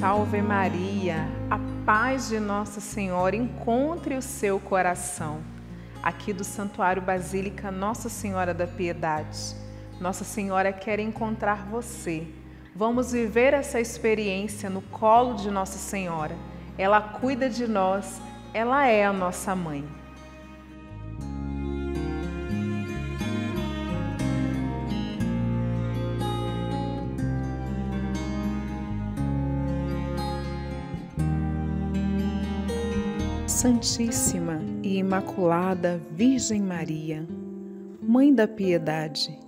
Salve Maria, a paz de Nossa Senhora encontre o seu coração. Aqui do Santuário Basílica Nossa Senhora da Piedade. Nossa Senhora quer encontrar você. Vamos viver essa experiência no colo de Nossa Senhora. Ela cuida de nós, ela é a nossa mãe. Santíssima e Imaculada Virgem Maria, Mãe da Piedade,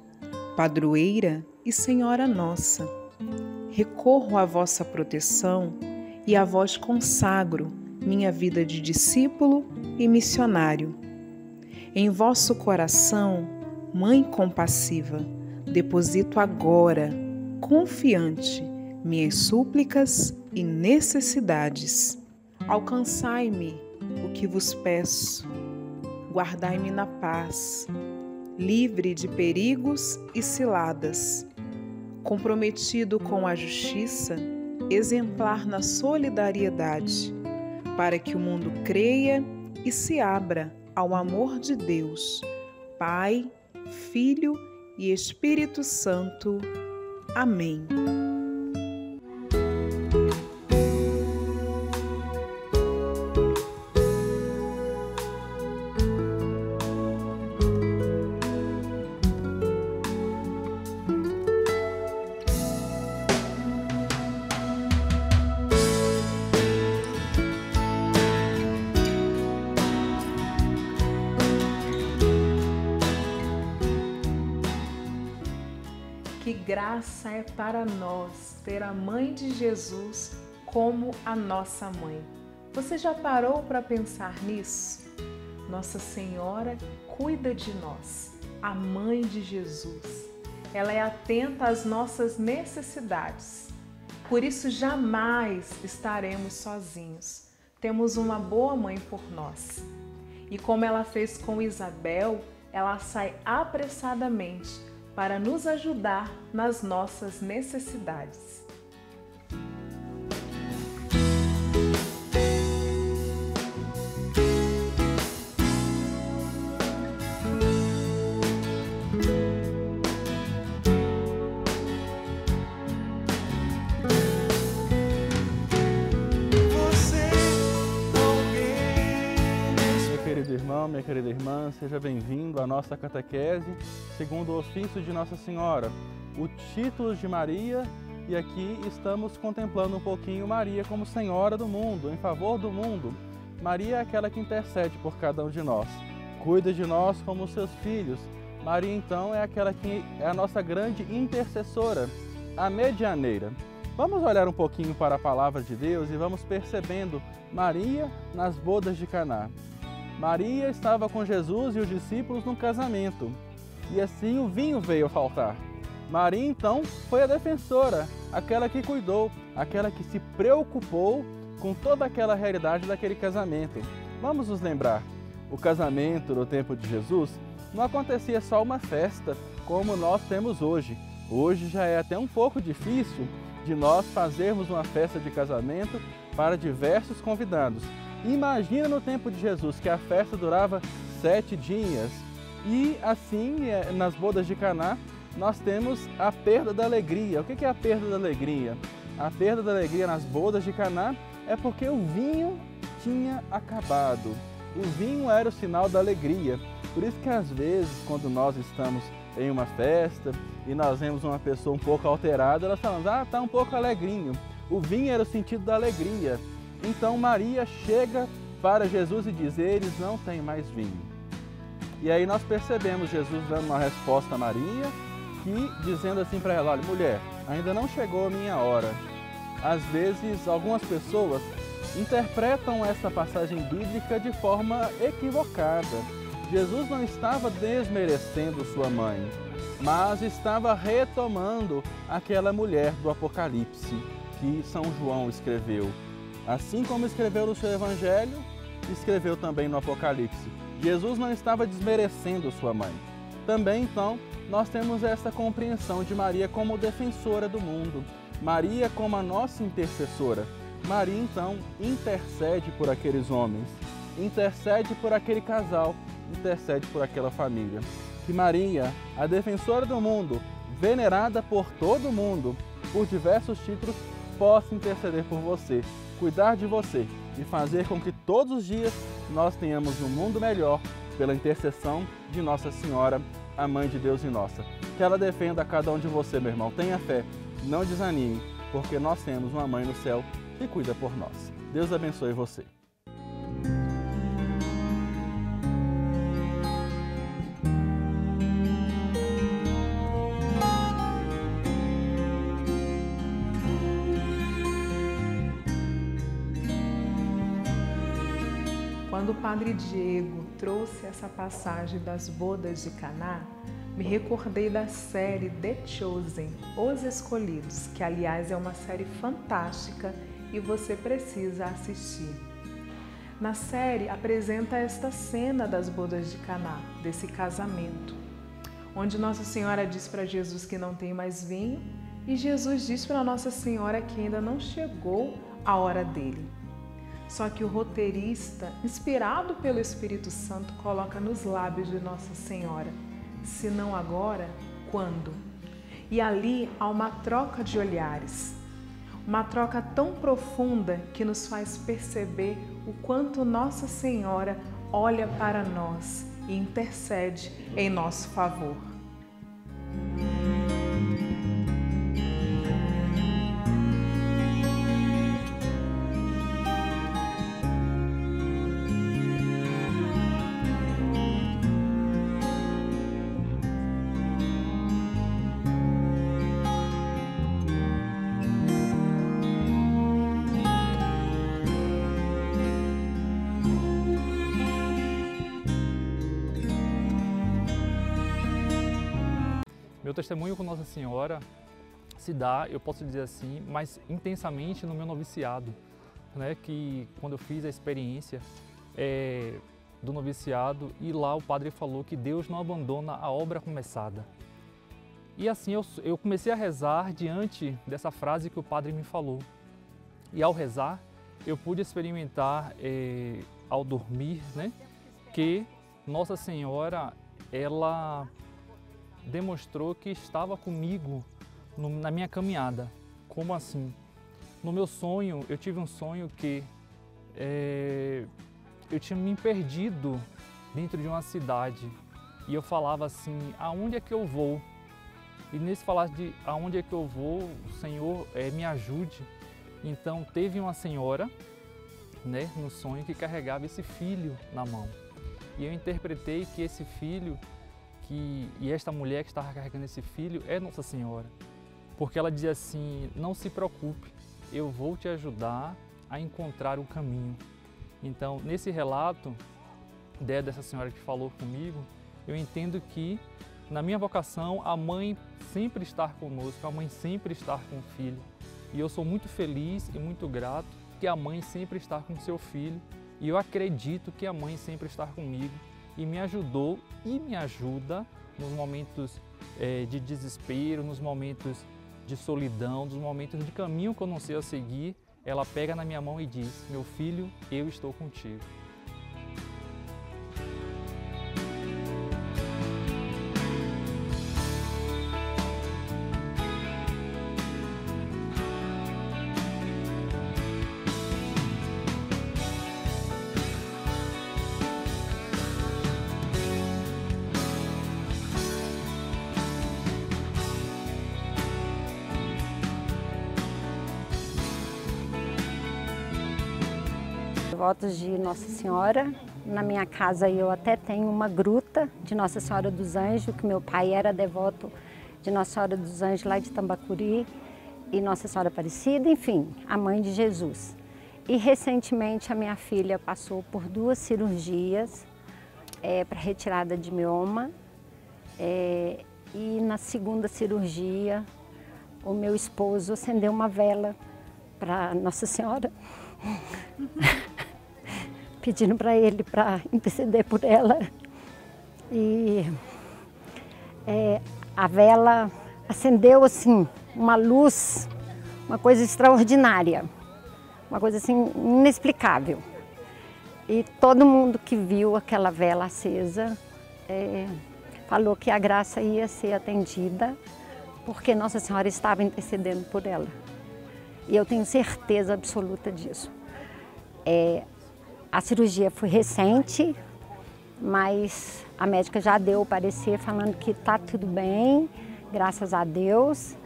Padroeira e Senhora Nossa, recorro à vossa proteção e a vós consagro minha vida de discípulo e missionário. Em vosso coração, Mãe compassiva, deposito agora, confiante, minhas súplicas e necessidades. Alcançai-me o que vos peço. Guardai-me na paz, livre de perigos e ciladas, comprometido com a justiça, exemplar na solidariedade, para que o mundo creia e se abra ao amor de Deus, Pai, Filho e Espírito Santo. Amém. Graça é para nós ter a mãe de Jesus como a nossa mãe. Você já parou para pensar nisso? Nossa Senhora cuida de nós, a mãe de Jesus. Ela é atenta às nossas necessidades. Por isso jamais estaremos sozinhos. Temos uma boa mãe por nós. E como ela fez com Isabel, ela sai apressadamente para nos ajudar nas nossas necessidades. Minha querida irmã, seja bem-vindo à nossa catequese segundo o ofício de Nossa Senhora, o título de Maria, e aqui estamos contemplando um pouquinho Maria como Senhora do mundo, em favor do mundo. Maria é aquela que intercede por cada um de nós, cuida de nós como seus filhos. Maria, então, é aquela que é a nossa grande intercessora, a medianeira. Vamos olhar um pouquinho para a palavra de Deus e vamos percebendo Maria nas bodas de Caná. Maria estava com Jesus e os discípulos no casamento, e assim o vinho veio a faltar. Maria então foi a defensora, aquela que cuidou, aquela que se preocupou com toda aquela realidade daquele casamento. Vamos nos lembrar, o casamento no tempo de Jesus não acontecia só uma festa como nós temos hoje. Hoje já é até um pouco difícil de nós fazermos uma festa de casamento para diversos convidados. Imagina no tempo de Jesus que a festa durava sete dias e assim é, nas bodas de Caná nós temos a perda da alegria. O que é a perda da alegria? A perda da alegria nas bodas de Caná é porque o vinho tinha acabado. O vinho era o sinal da alegria. Por isso que às vezes quando nós estamos em uma festa e nós vemos uma pessoa um pouco alterada, nós falamos: "Ah, tá um pouco alegrinho". O vinho era o sentido da alegria. Então Maria chega para Jesus e diz: Eles não têm mais vinho. E aí nós percebemos Jesus dando uma resposta a Maria, que dizendo assim para ela: Olha, mulher, ainda não chegou a minha hora. Às vezes, algumas pessoas interpretam essa passagem bíblica de forma equivocada. Jesus não estava desmerecendo sua mãe, mas estava retomando aquela mulher do Apocalipse que São João escreveu. Assim como escreveu no seu Evangelho, escreveu também no Apocalipse. Jesus não estava desmerecendo sua mãe. Também, então, nós temos essa compreensão de Maria como defensora do mundo. Maria como a nossa intercessora. Maria então intercede por aqueles homens, intercede por aquele casal, intercede por aquela família. Que Maria, a defensora do mundo, venerada por todo mundo, por diversos títulos, possa interceder por você, cuidar de você e fazer com que todos os dias nós tenhamos um mundo melhor pela intercessão de Nossa Senhora, a Mãe de Deus e nossa. Que ela defenda cada um de você, meu irmão. Tenha fé, não desanime, porque nós temos uma mãe no céu que cuida por nós. Deus abençoe você. Padre Diego trouxe essa passagem das bodas de Caná, me recordei da série The Chosen, Os Escolhidos, que aliás é uma série fantástica e você precisa assistir. Na série apresenta esta cena das bodas de Caná, desse casamento, onde Nossa Senhora diz para Jesus que não tem mais vinho e Jesus diz para Nossa Senhora que ainda não chegou a hora dele. Só que o roteirista, inspirado pelo Espírito Santo, coloca nos lábios de Nossa Senhora: se não agora, quando? E ali há uma troca de olhares, uma troca tão profunda que nos faz perceber o quanto Nossa Senhora olha para nós e intercede em nosso favor. Meu testemunho com Nossa Senhora se dá, eu posso dizer assim, mais intensamente no meu noviciado, né? Que quando eu fiz a experiência é, do noviciado e lá o padre falou que Deus não abandona a obra começada. E assim eu, eu comecei a rezar diante dessa frase que o padre me falou. E ao rezar, eu pude experimentar é, ao dormir, né? Que Nossa Senhora, ela demonstrou que estava comigo no, na minha caminhada. Como assim? No meu sonho, eu tive um sonho que é, eu tinha me perdido dentro de uma cidade e eu falava assim: aonde é que eu vou? E nesse falar de aonde é que eu vou, o Senhor é, me ajude. Então teve uma senhora, né, no sonho que carregava esse filho na mão. E eu interpretei que esse filho que e esta mulher que estava carregando esse filho é Nossa Senhora, porque ela dizia assim: não se preocupe, eu vou te ajudar a encontrar o caminho. Então, nesse relato dessa senhora que falou comigo, eu entendo que na minha vocação a mãe sempre está conosco, a mãe sempre está com o filho. E eu sou muito feliz e muito grato que a mãe sempre está com seu filho e eu acredito que a mãe sempre está comigo e me ajudou e me ajuda nos momentos é, de desespero, nos momentos de solidão, nos momentos de caminho que eu não sei a seguir. Ela pega na minha mão e diz: Meu filho, eu estou contigo. Devotos de Nossa Senhora. Na minha casa eu até tenho uma gruta de Nossa Senhora dos Anjos, que meu pai era devoto de Nossa Senhora dos Anjos lá de Tambacuri e Nossa Senhora Aparecida, enfim, a mãe de Jesus. E recentemente a minha filha passou por duas cirurgias é, para retirada de mioma. É, e na segunda cirurgia, o meu esposo acendeu uma vela para Nossa Senhora. pedindo para ele para interceder por ela. E é, a vela acendeu assim, uma luz uma coisa extraordinária, uma coisa assim inexplicável. E todo mundo que viu aquela vela acesa é, falou que a graça ia ser atendida porque Nossa Senhora estava intercedendo por ela. E eu tenho certeza absoluta disso. É, a cirurgia foi recente, mas a médica já deu o parecer falando que está tudo bem, graças a Deus,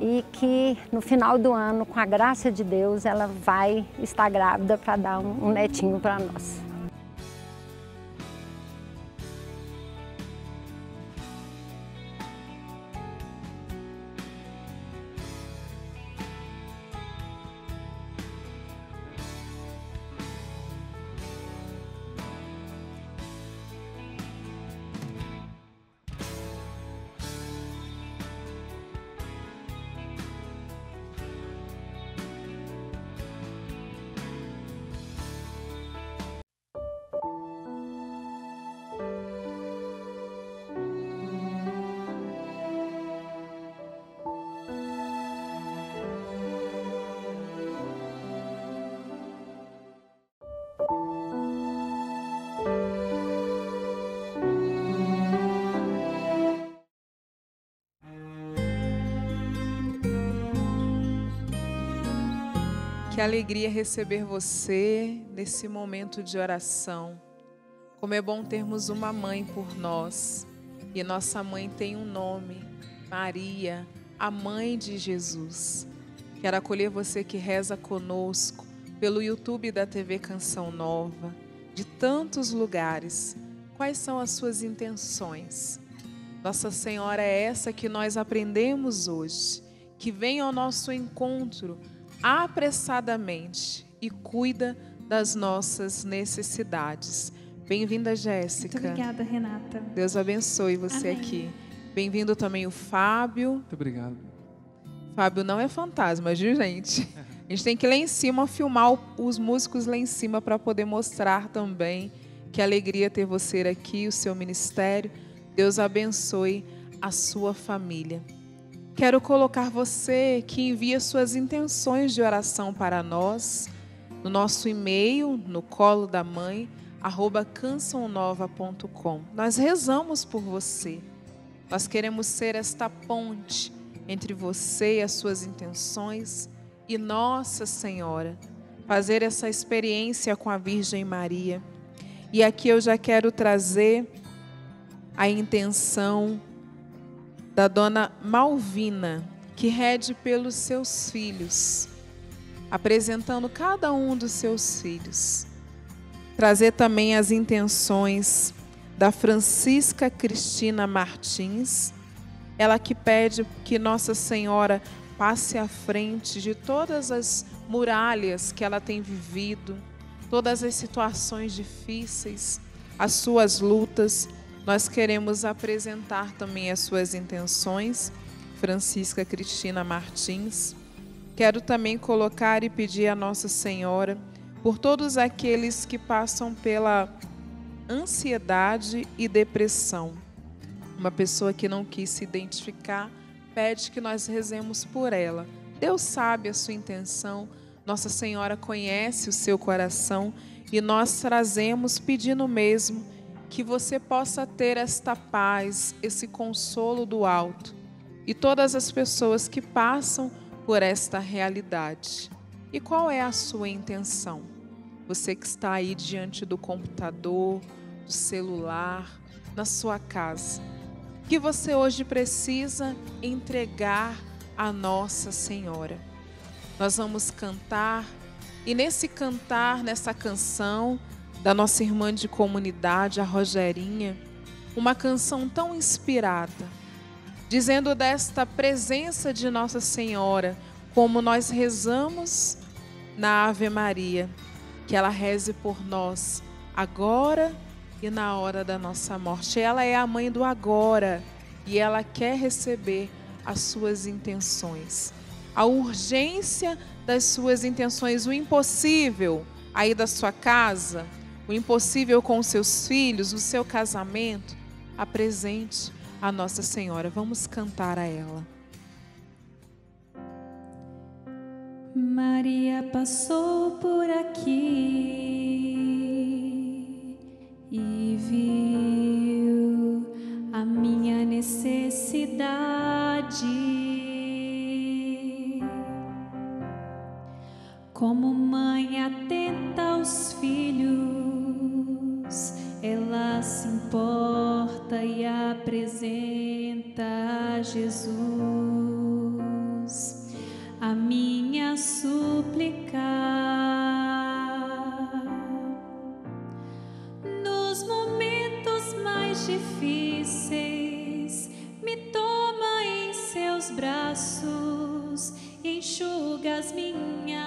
e que no final do ano, com a graça de Deus, ela vai estar grávida para dar um netinho para nós. Que alegria receber você nesse momento de oração. Como é bom termos uma mãe por nós. E nossa mãe tem um nome, Maria, a mãe de Jesus. Quero acolher você que reza conosco pelo YouTube da TV Canção Nova, de tantos lugares. Quais são as suas intenções? Nossa Senhora é essa que nós aprendemos hoje, que vem ao nosso encontro apressadamente e cuida das nossas necessidades. Bem-vinda, Jéssica. Muito obrigada, Renata. Deus abençoe você Amém. aqui. Bem-vindo também o Fábio. Muito obrigado. Fábio não é fantasma, viu, gente? A gente tem que ir lá em cima filmar os músicos lá em cima para poder mostrar também que alegria ter você aqui, o seu ministério. Deus abençoe a sua família. Quero colocar você que envia suas intenções de oração para nós no nosso e-mail, no colo da mãe, arroba cançãonova.com. Nós rezamos por você. Nós queremos ser esta ponte entre você e as suas intenções e Nossa Senhora, fazer essa experiência com a Virgem Maria. E aqui eu já quero trazer a intenção da dona Malvina, que rede pelos seus filhos, apresentando cada um dos seus filhos. Trazer também as intenções da Francisca Cristina Martins, ela que pede que Nossa Senhora passe à frente de todas as muralhas que ela tem vivido, todas as situações difíceis, as suas lutas nós queremos apresentar também as suas intenções, Francisca Cristina Martins. Quero também colocar e pedir a Nossa Senhora por todos aqueles que passam pela ansiedade e depressão. Uma pessoa que não quis se identificar pede que nós rezemos por ela. Deus sabe a sua intenção, Nossa Senhora conhece o seu coração e nós trazemos pedindo mesmo que você possa ter esta paz, esse consolo do alto e todas as pessoas que passam por esta realidade. E qual é a sua intenção? Você que está aí diante do computador, do celular, na sua casa. Que você hoje precisa entregar a Nossa Senhora? Nós vamos cantar e nesse cantar, nessa canção, da nossa irmã de comunidade, a Rogerinha, uma canção tão inspirada, dizendo desta presença de Nossa Senhora, como nós rezamos na Ave Maria, que ela reze por nós agora e na hora da nossa morte. Ela é a mãe do agora e ela quer receber as suas intenções. A urgência das suas intenções, o impossível aí da sua casa, o impossível com seus filhos, o seu casamento, apresente a Nossa Senhora. Vamos cantar a ela. Maria passou por aqui e viu a minha necessidade. Como mãe atenta aos filhos, ela se importa e apresenta a Jesus a minha súplica. Nos momentos mais difíceis, me toma em seus braços enxuga as minhas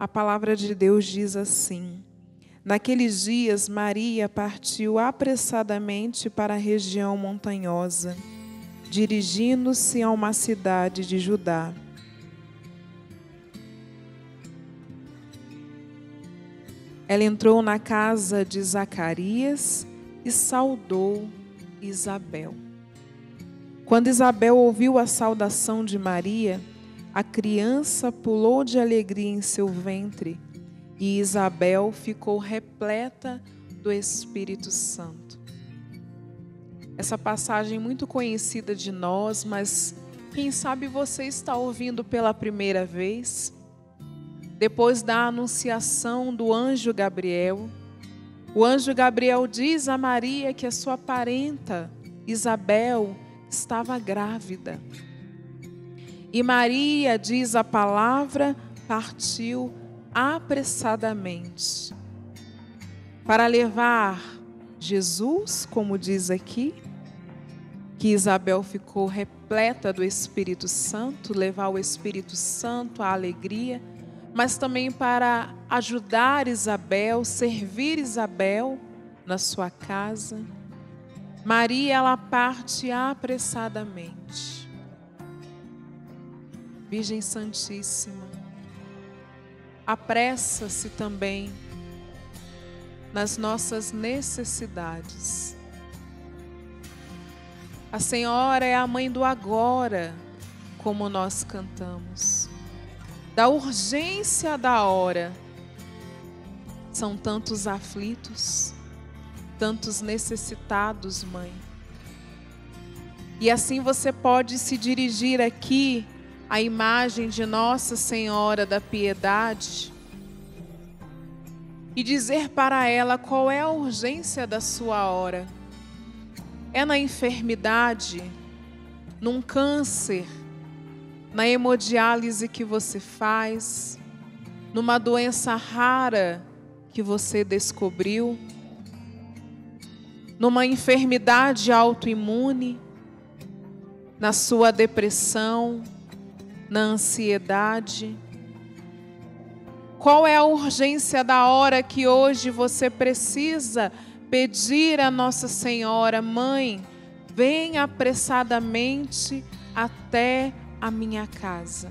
A palavra de Deus diz assim: Naqueles dias, Maria partiu apressadamente para a região montanhosa, dirigindo-se a uma cidade de Judá. Ela entrou na casa de Zacarias e saudou Isabel. Quando Isabel ouviu a saudação de Maria, a criança pulou de alegria em seu ventre e Isabel ficou repleta do Espírito Santo. Essa passagem muito conhecida de nós, mas quem sabe você está ouvindo pela primeira vez? Depois da anunciação do anjo Gabriel, o anjo Gabriel diz a Maria que a sua parenta, Isabel, estava grávida. E Maria, diz a palavra, partiu apressadamente para levar Jesus, como diz aqui, que Isabel ficou repleta do Espírito Santo, levar o Espírito Santo, a alegria, mas também para ajudar Isabel, servir Isabel na sua casa. Maria, ela parte apressadamente. Virgem Santíssima, apressa-se também nas nossas necessidades. A Senhora é a mãe do agora, como nós cantamos, da urgência da hora. São tantos aflitos, tantos necessitados, mãe. E assim você pode se dirigir aqui à imagem de Nossa Senhora da Piedade e dizer para ela qual é a urgência da sua hora. É na enfermidade, num câncer, na hemodiálise que você faz, numa doença rara que você descobriu, numa enfermidade autoimune, na sua depressão, na ansiedade. Qual é a urgência da hora que hoje você precisa pedir a Nossa Senhora, Mãe, venha apressadamente até a minha casa?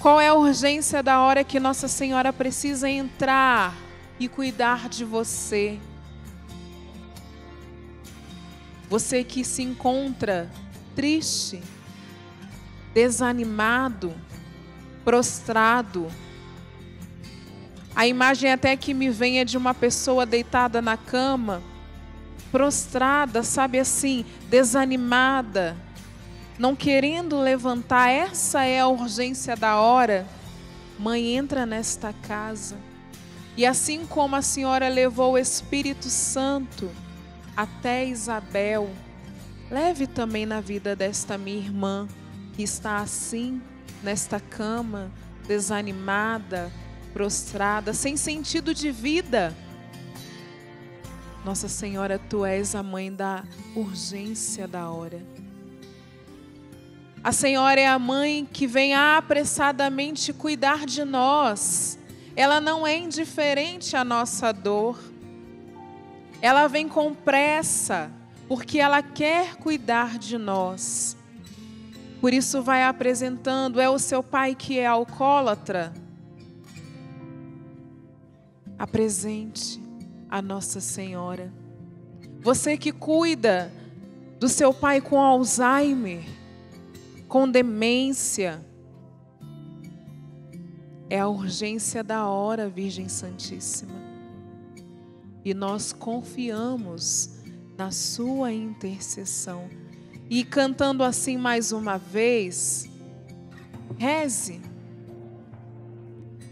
Qual é a urgência da hora que Nossa Senhora precisa entrar e cuidar de você? Você que se encontra triste, desanimado, prostrado. A imagem até que me vem é de uma pessoa deitada na cama, prostrada, sabe assim, desanimada, não querendo levantar. Essa é a urgência da hora. Mãe, entra nesta casa E assim como a Senhora levou o Espírito Santo até Isabel, leve também na vida desta minha irmã que está assim, nesta cama, desanimada, prostrada, sem sentido de vida. Nossa Senhora, tu és a mãe da urgência da hora. A Senhora é a mãe que vem apressadamente cuidar de nós. Ela não é indiferente à nossa dor. Ela vem com pressa, porque ela quer cuidar de nós. Por isso vai apresentando, é o seu pai que é alcoólatra? Apresente a Nossa Senhora. Você que cuida do seu pai com Alzheimer, com demência, é a urgência da hora, Virgem Santíssima. E nós confiamos na sua intercessão. E cantando assim mais uma vez, reze.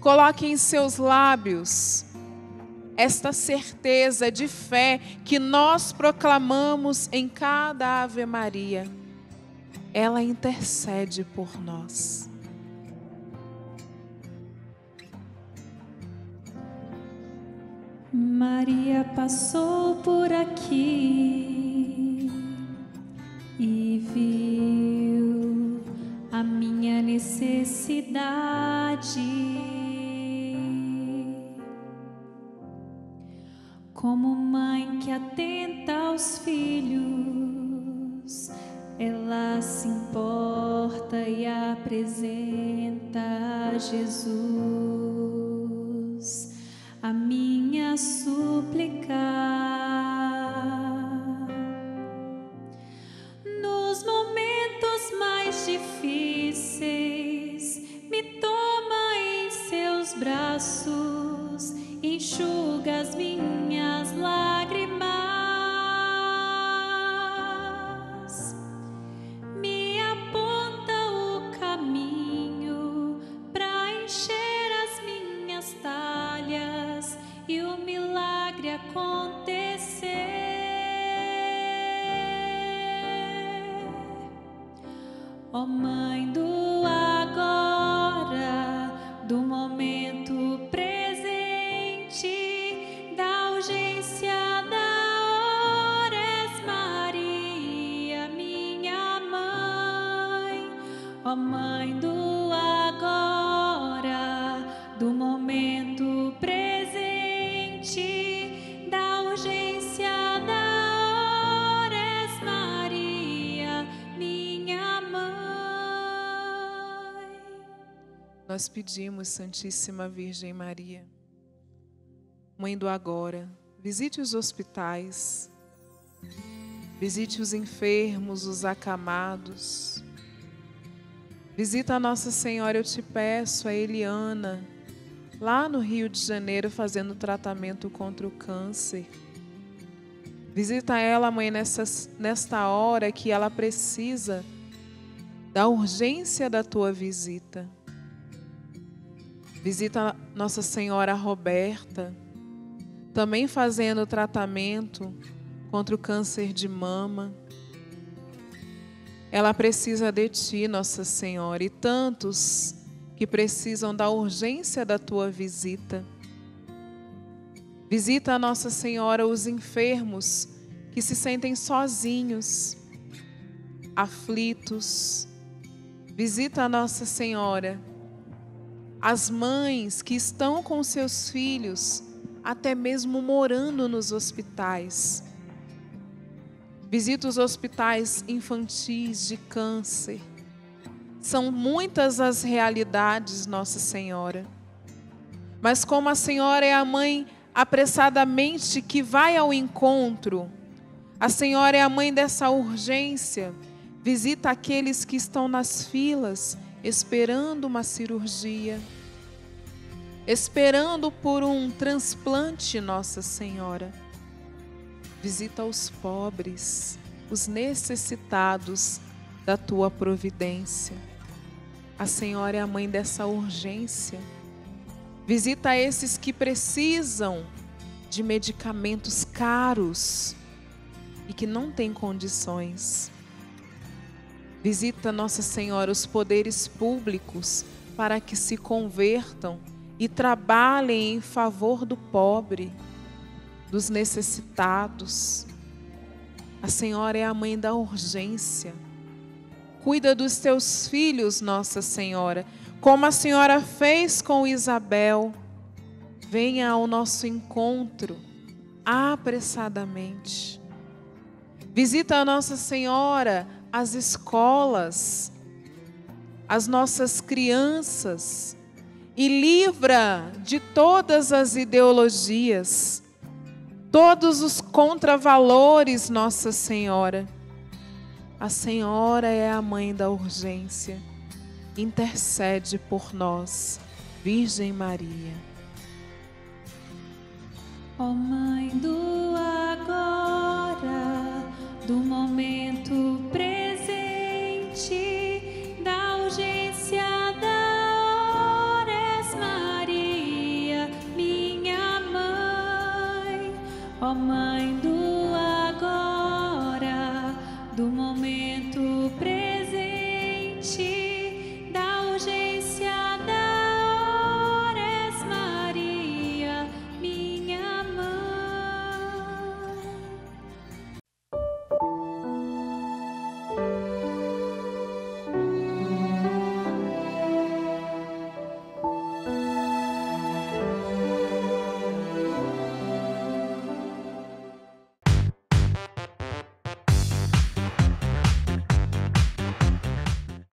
Coloque em seus lábios esta certeza de fé que nós proclamamos em cada Ave Maria. Ela intercede por nós. Maria passou por aqui e viu a minha necessidade. Como mãe que atenta aos filhos, ela se importa e apresenta a Jesus a minha súplica. Enxuga as minhas lágrimas. Me aponta o caminho para encher as minhas talhas e o milagre acontecer. Ó Mãe do Mãe do agora, do momento presente, da urgência da hora, és Maria, minha mãe. Nós pedimos, Santíssima Virgem Maria, Mãe do agora, visite os hospitais, visite os enfermos, os acamados. Visita a Nossa Senhora, eu te peço, a Eliana, lá no Rio de Janeiro, fazendo tratamento contra o câncer. Visita ela, mãe, nessa, nesta hora que ela precisa da urgência da tua visita. Visita Nossa Senhora Roberta, também fazendo tratamento contra o câncer de mama. Ela precisa de ti, Nossa Senhora, e tantos que precisam da urgência da tua visita. Visita Nossa Senhora os enfermos que se sentem sozinhos, aflitos. Visita Nossa Senhora as mães que estão com seus filhos, até mesmo morando nos hospitais. Visita os hospitais infantis de câncer. São muitas as realidades, Nossa Senhora. Mas como a Senhora é a mãe apressadamente que vai ao encontro, a Senhora é a mãe dessa urgência. Visita aqueles que estão nas filas esperando uma cirurgia, esperando por um transplante, Nossa Senhora. Visita os pobres, os necessitados da tua providência. A Senhora é a mãe dessa urgência. Visita esses que precisam de medicamentos caros e que não têm condições. Visita, Nossa Senhora, os poderes públicos para que se convertam e trabalhem em favor do pobre, dos necessitados. A Senhora é a mãe da urgência. Cuida dos teus filhos, Nossa Senhora, como a Senhora fez com Isabel. Venha ao nosso encontro apressadamente. Visita a Nossa Senhora as escolas, as nossas crianças e livra de todas as ideologias, todos os contravalores, Nossa Senhora. A Senhora é a mãe da urgência. Intercede por nós, Virgem Maria. Ó Mãe do agora,